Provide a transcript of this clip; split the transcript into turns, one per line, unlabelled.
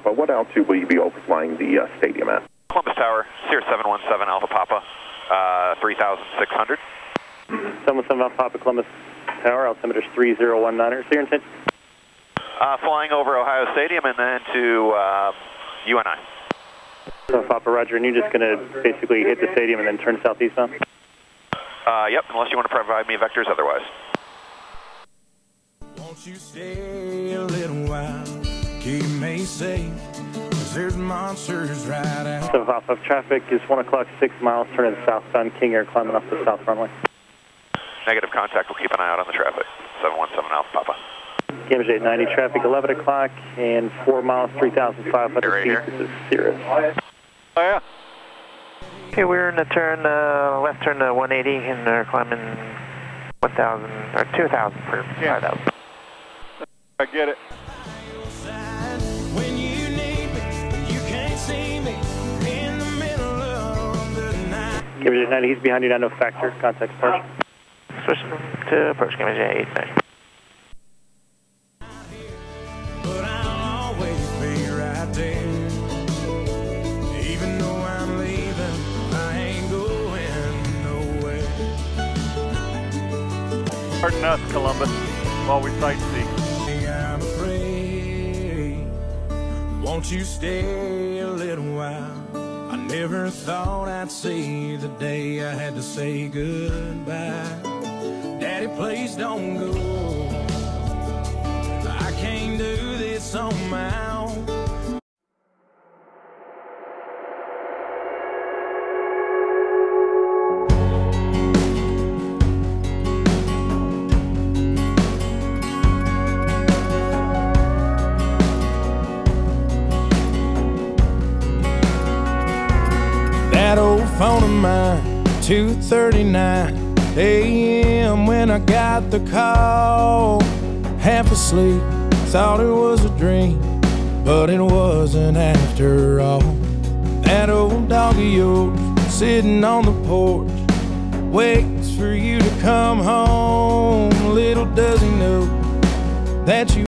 Papa. What altitude will you be overflying the uh, stadium at?
Columbus Tower, Sierra 717 Alpha Papa, uh, 3,600.
717 Alpha Papa Columbus Tower, altimeter is 3019. So your intention?
Uh, flying over Ohio Stadium and then to uh, UNI.
So Papa Roger, and you're just going to basically hit the stadium and then turn southeastbound?
Uh, yep, unless you want to provide me vectors otherwise.
Won't you stay a little while? Keep me safe. Cause there's monsters right out.
So Papa, traffic is 1 o'clock, 6 miles, turning southbound, King Air climbing off the south runway.
Negative contact, we'll keep an eye out on the traffic. 717 Alpha Papa.
Cambridge 890, traffic 11 o'clock and 4 miles, 3,500
Right
feet.
here.
This is Cirrus.
Oh, yeah.
Okay, we're in the turn, uh, left turn to 180 and they're climbing 1,000 or 2,000 for 5,000.
I get it.
Night.
Cambridge 890, he's behind you now, no factor. Contact approach.
Switch to approach Cambridge 890.
But I'll always be right there. Even though I'm leaving, I ain't going nowhere.
Pardon us, Columbus, while we sightsee.
I'm afraid. Won't you stay never thought I'd see the day I had to say goodbye. Daddy, please don't go. I can't do this on my own. Phone of mine, 2:39 a.m. when I got the call. Half asleep, thought it was a dream, but it wasn't after all. That old dog of yours sitting on the porch waits for you to come home. Little does he know that you.